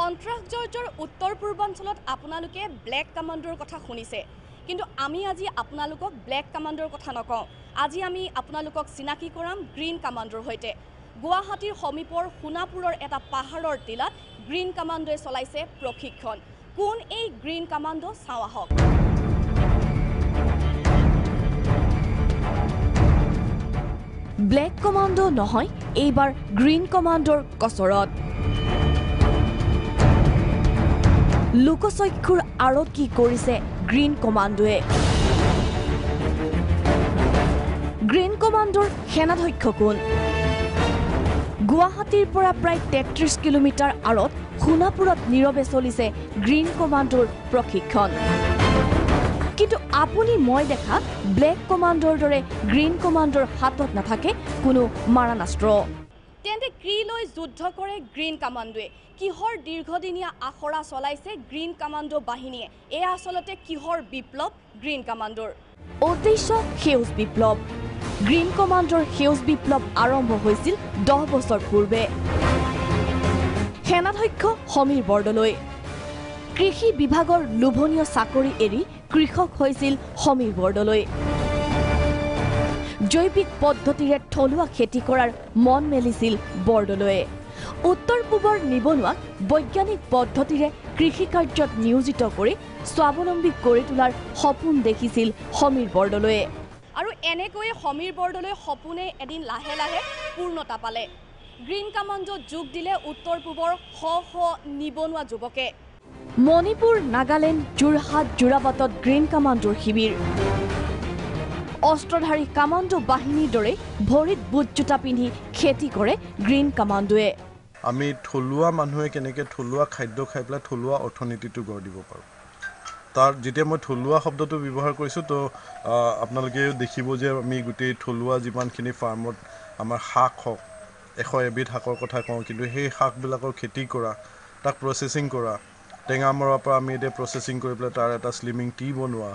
সন্ত্ৰাসজৰ্জৰ উত্তৰ পূৰ্বাঞ্চলত আপোনালোকে ব্লেক কামাণ্ডোৰ কথা শুনিছে। কিন্তু আমি আজি আপোনালোকক ব্লেক কামাণ্ডোৰ কথা নকওঁ। আজি আমি আপোনালোকক চিনাকি কৰাম গ্ৰীণ কামাণ্ডোৰ সৈতে। গুৱাহাটীৰ সমীপৰ সোণাপুৰৰ এটা পাহাৰৰ টিলাত গ্ৰীণ কামাণ্ডোৱে চলাইছে প্ৰশিক্ষণ। কোন এই গ্ৰীণ কামাণ্ডো? চাওঁ আহক। ব্লেক কমাণ্ডো নহয় এইবাৰ গ্ৰীণ কমাণ্ডোৰ কচৰত। লোকচক্ষুৰ কি কৰিছে গ্ৰীণ কমাণ্ডোৱে? গ্ৰীণ কমাণ্ডোৰ সেনাধ্যক্ষ কোন? গুৱাহাটীৰ পৰা প্ৰায় তেত্ৰিছ কিলোমিটাৰ আঁৰত সোণাপুৰত নীৰৱে চলিছে গ্ৰীণ কমাণ্ডোৰ প্ৰশিক্ষণ। কিন্তু আপুনি মই দেখা ব্লেক কমাণ্ডোৰ দৰে গ্ৰীণ কমাণ্ডোৰ হাতত নাথাকে কোনো মাৰণাস্ত্ৰ। তেন্তে কি লৈ যুদ্ধ কৰে গ্ৰীণ কামাণ্ডোৱে? কিহৰ দীৰ্ঘদিনীয়া আখৰা চলাইছে গ্ৰীণ কামাণ্ডো বাহিনীয়ে? এয়া আচলতে কিহৰ বিপ্লৱ? গ্ৰীণ কামাণ্ডোৰ। উদ্দেশ্য সেউজ বিপ্লৱ। গ্ৰীণ কমাণ্ডোৰ সেউজ বিপ্লৱ আৰম্ভ হৈছিল দহ বছৰ পূৰ্বে। সেনাধ্যক্ষ সমীৰ বৰদলৈ। কৃষি বিভাগৰ লোভনীয় চাকৰি এৰি কৃষক হৈছিল সমীৰ বৰদলৈ। জৈৱিক পদ্ধতিৰে থলুৱা খেতি কৰাৰ মন মেলিছিল বৰদলৈয়ে। উত্তৰ পূবৰ নিবনুৱাক বৈজ্ঞানিক পদ্ধতিৰে কৃষি কাৰ্যত নিয়োজিত কৰি স্বাৱলম্বী কৰি তোলাৰ সপোন দেখিছিল সমীৰ বৰদলৈয়ে। আৰু এনেকৈয়ে সমীৰ বৰদলৈ সপোনে এদিন লাহে লাহে পূৰ্ণতা পালে। গ্ৰীণ কামাণ্ডোত যোগ দিলে উত্তৰ পূবৰ শ শ নিবনুৱা যুৱকে। মণিপুৰ নাগালেণ্ড যোৰহাট যোৰাবাটত গ্ৰীণ কামাণ্ডোৰ শিবিৰ। অস্ত্ৰধাৰী কামাণ্ডো বাহিনীৰ দৰে ভৰিত বুট জোতা পিন্ধি খেতি কৰে গ্ৰীণ কামাণ্ডোৱে। আমি থলুৱা মানুহে কেনেকৈ থলুৱা খাদ্য খাই পেলাই থলুৱা অৰ্থনীতিটো গঢ় দিব পাৰোঁ। তাৰ যেতিয়া মই থলুৱা শব্দটো ব্যৱহাৰ কৰিছোঁ তো আপোনালোকে দেখিব যে আমি গোটেই থলুৱা যিমানখিনি ফাৰ্মত আমাৰ শাক হওক এশ এবিধ শাকৰ কথা কওঁ কিন্তু সেই শাকবিলাকৰ খেতি কৰা তাক প্ৰচেছিং কৰা টেঙা মৰাৰ পৰা আমি এতিয়া প্ৰচেছিং কৰি পেলাই তাৰ এটা স্লিমিং টি বনোৱা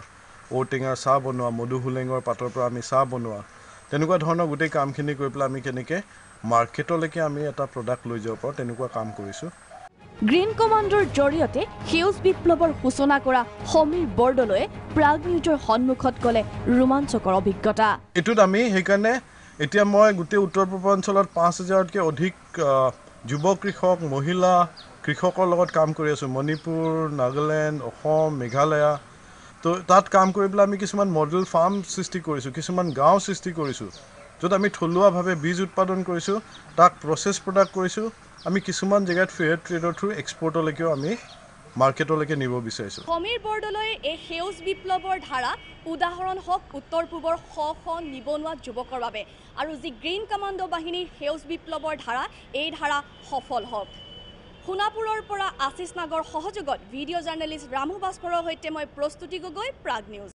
ঔটেঙাৰ চাহ বনোৱা মধুসোলেঙৰ পাতৰ পৰা আমি চাহ বনোৱা তেনেকুৱা ধৰণৰ গোটেই কামখিনি কৰি পেলাই আমি কেনেকৈ মাৰ্কেটলৈকে আমি এটা প্ৰডাক্ট লৈ যাব পাৰোঁ তেনেকুৱা কাম কৰিছোঁ। গ্ৰীণ কমাণ্ডোৰ জৰিয়তে সেউজ বিপ্লৱৰ সূচনা কৰা সমীৰ বৰদলৈয়ে প্ৰাগ নিউজৰ সন্মুখত ক'লে ৰোমাঞ্চকৰ অভিজ্ঞতা। এইটোত আমি সেইকাৰণে এতিয়া মই গোটেই উত্তৰ পূৰ্বাঞ্চলত পাঁচ হাজাৰতকৈ অধিক যুৱ কৃষক মহিলা কৃষকৰ লগত কাম কৰি আছোঁ। মণিপুৰ নাগালেণ্ড অসম মেঘালয়া তো তাত কাম কৰি পেলাই আমি কিছুমান মডেল ফাৰ্ম সৃষ্টি কৰিছোঁ কিছুমান গাঁও সৃষ্টি কৰিছোঁ য'ত আমি থলুৱাভাৱে বীজ উৎপাদন কৰিছোঁ তাক প্ৰচেছ প্ৰডাক্ট কৰিছোঁ আমি কিছুমান জেগাত ফেয়াৰ ট্ৰেডৰ থ্ৰু এক্সপৰ্টলৈকেও আমি মাৰ্কেটলৈকে নিব বিচাৰিছোঁ। সমীৰ বৰদলৈৰ এই সেউজ বিপ্লৱৰ ধাৰা উদাহৰণ হওক উত্তৰ পূবৰ শ শ নিবনুৱা যুৱকৰ বাবে। আৰু যি গ্ৰীণ কামাণ্ডো বাহিনীৰ সেউজ বিপ্লৱৰ ধাৰা এই ধাৰা সফল হওক। সোণাপুৰৰ পৰা আশিষ নাগৰ সহযোগত ভিডিঅ' জাৰ্নেলিষ্ট ৰামু ভাস্কৰৰ সৈতে মই প্ৰস্তুতি গগৈ প্ৰাগ নিউজ।